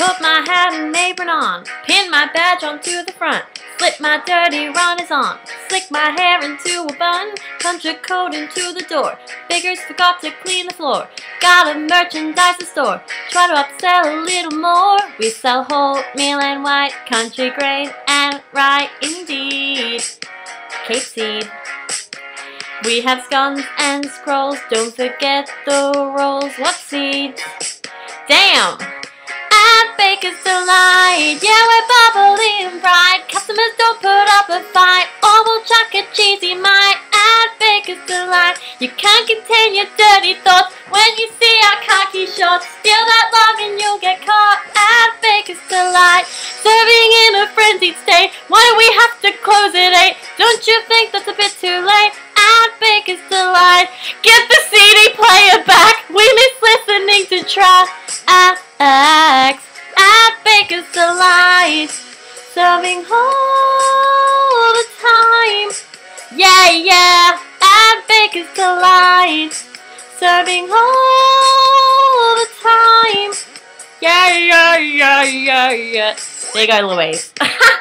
Put my hat and apron on, pin my badge onto the front, slip my dirty runners on, slick my hair into a bun, punch a code into the door. Beggars forgot to clean the floor. Got a merchandise store, try to upsell a little more. We sell whole meal and white, country grain and rye indeed. Cape seed. We have scones and scrolls, don't forget the rolls. What seeds? Damn! At Baker's Delight, yeah, we're bubbly and bright. Customers don't put up a fight, or we'll chuck a Cheesymite. At Baker's Delight, you can't contain your dirty thoughts when you see our khaki shorts. Steal that log and you'll get caught. At Baker's Delight, serving in a frenzied state. Why do we have to close at eight? Don't you think that's a bit too late? At Baker's Delight, get the CD player back. We miss listening to tracks serving all the time. Yeah, yeah, at Baker's Delight, serving all the time. Yeah, yeah, yeah, yeah, yeah. There you go, Louise.